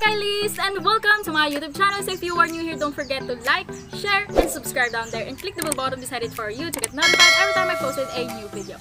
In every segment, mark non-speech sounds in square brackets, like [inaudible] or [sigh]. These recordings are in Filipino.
Kylies! And welcome to my YouTube channel. So if you are new here, don't forget to like, share, and subscribe down there. And click the bell button beside it for you to get notified every time I posted a new video.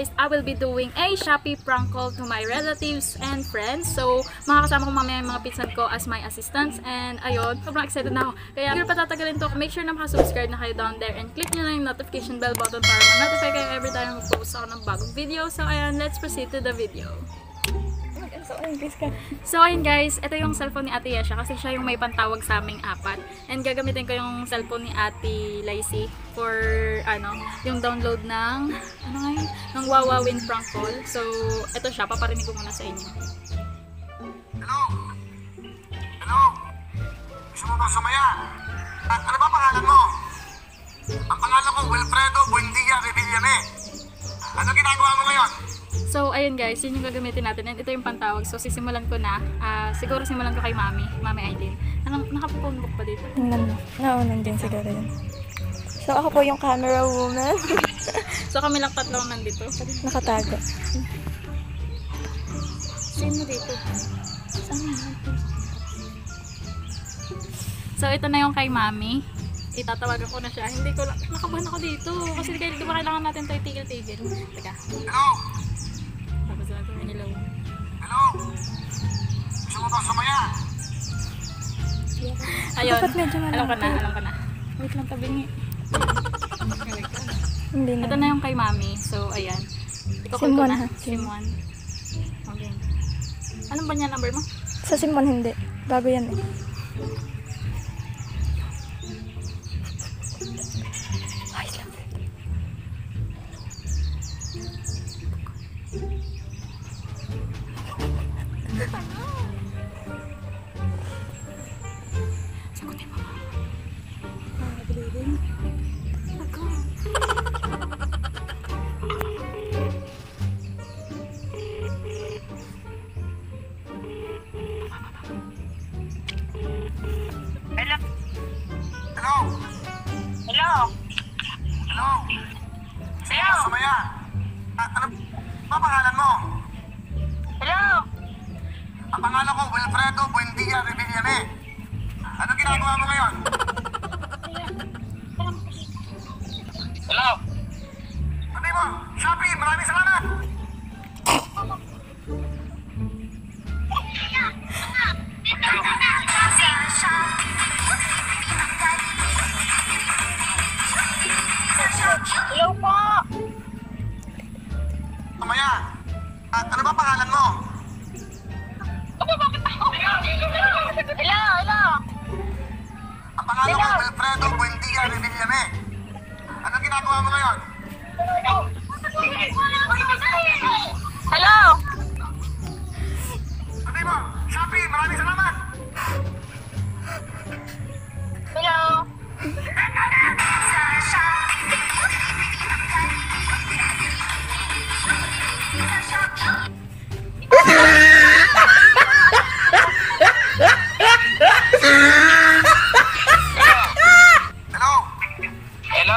Guys, I will be doing a Shopee prank call to my relatives and friends. So makakasama ko mamaya yung mga pinsan ko as my assistants. And ayun, sobrang excited na ako. Kaya hindi patatagalin to. Make sure na makasubscribe na kayo down there and click nyo na yung notification bell button para ma-notify kayo every time mag-post ako ng bagong video. So ayun, let's proceed to the video. So ayun guys, ito yung cellphone ni Ate Yesha kasi siya yung may pantawag sa aming apat. And gagamitin ko yung cellphone ni Ate Lacey for ano, yung download ng ano nga? Ng Wawa Win prank call. So ito siya, paparinig ko muna sa inyo. Hello? Hello? Gusto mo bang sumaya? A- ano ba pangalan mo? Ang pangalan ko, Wilfredo Buendia Revillame. Ano ginagawa mo ngayon? So ayun guys, yun yung gagamitin natin. And ito yung pantawag. So sisimulan ko na. Ah, siguro simulan ko kay Mami, Mami Aileen. Anong nakapupunok pa dito? Tingnan mo. Naunan din siguro yun. So, ako po yung camera woman. [laughs] So kami lang tatlo nandito. Nakatago. Sino dito? Saan? So, ito na yung kay Mami. Itatawagan ko na siya. Hindi ko lang, nakabahan ako dito. Kasi kaya di ba kailangan natin tayo tigil-tigil. Teka, Hello? tapos na ito. Hello. Hello? Gusto mo bang sumaya? Ayun. Alam ko na, alam ko na. Wait lang, tabingi. [laughs] Hindi na. Ito na yung kay Mami. So, ayan. Ikakul Sim ko one, na. ha? Sim 1. Okay. Anong ba niya number mo? Sa Simon hindi. Bago yan eh. Sumaya? A- ano ba pangalan mo? Hello? Ang pangalan ko, Wilfredo Buendia Revillame. Ano ginagawa mo ngayon? Hello? Sabi mo, Shopee, maraming salamat! Buendia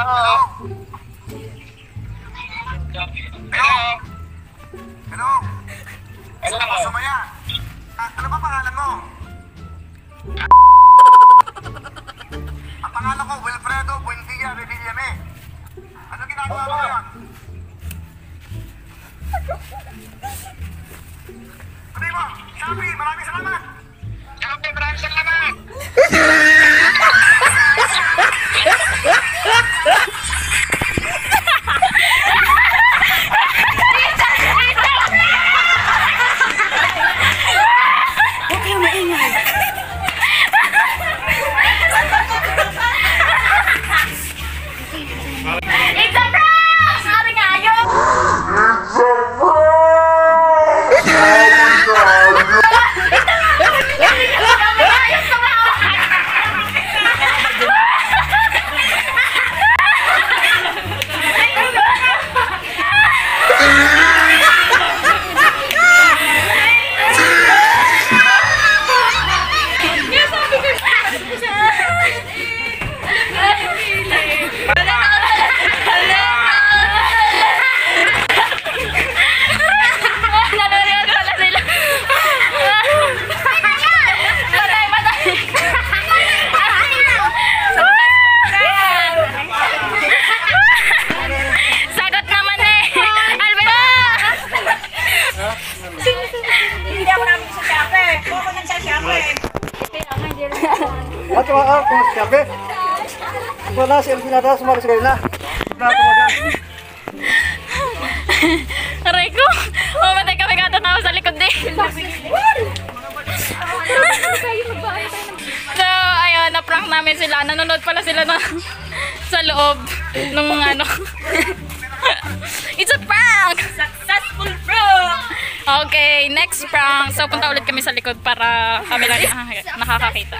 Hello? Hello? Hello? Hello? Mo sumaya? A- ano ba pangalan mo? Ang pangalan ko, Wilfredo Buendia Revillame. Ano ginagawa mo ngayon? Sabi maraming salamat! Shopee, maraming salamat! [laughs] ah, kung sabi. Wala si Elvin nata, sumali sa kanila. Wala ko mag Aray ko! Mamatay kami katatawa sa likod din. so, ayun, na-prank namin sila. Nanonood pala sila na sa loob nung ano. It's a prank! Successful prank! Okay, next prank. So, punta ulit kami sa likod para kami lang nakaka- nakakakita.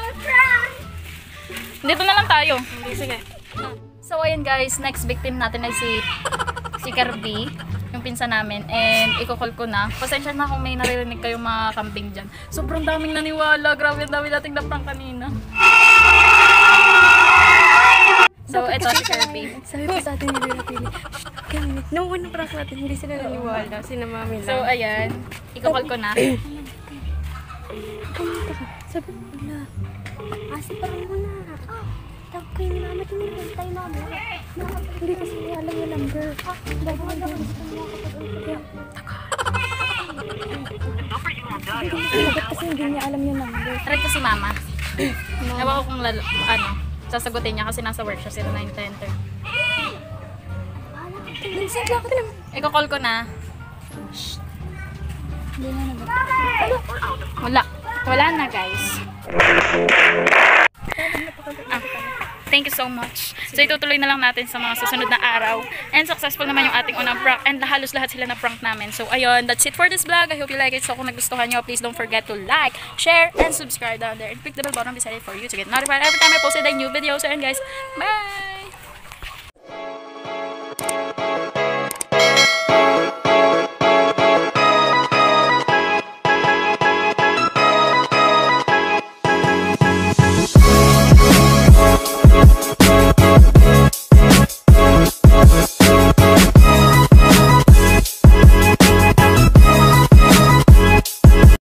Dito na lang tayo. Sige. So, ayun guys, next victim natin ay si si Kirby, yung pinsan namin. And ikukol ko na. Pasensya na kung may naririnig kayong mga kambing dyan. Sobrang daming naniwala. Grabe, ang dami nating naprank kanina. So, eto si Kirby. Sabi po sa atin ni Kami, nung unang prank natin, hindi sila naniwala. Sina mami So, lang. ayan. Ikukol ko na. Sabi mo na, asa parang mo na. Tawag kayo ni mama, tinitay mama. Hindi kasi alam yung number. Ah, dahil mo lang gusto mo. Bakit kasi hindi niya alam yung number? Try ko si Mama. Ewan ko kung lalo, ano, sasagutin niya kasi nasa work siya sila 9 10 Vincent, lakad na. Ikukol ko na. Hindi na nag Wala. Wala na, guys. Ah, thank you so much. So, itutuloy na lang natin sa mga susunod na araw. And successful naman yung ating unang prank. And halos lahat sila na prank namin. So, ayun. That's it for this vlog. I hope you like it. So, kung nagustuhan nyo, please don't forget to like, share, and subscribe down there. And click the bell button beside it for you to get notified every time I posted a new video. So, ayun guys. Bye!